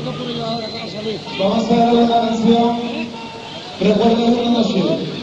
chico. Vamos a darle la canción. Recuerdos de una noche.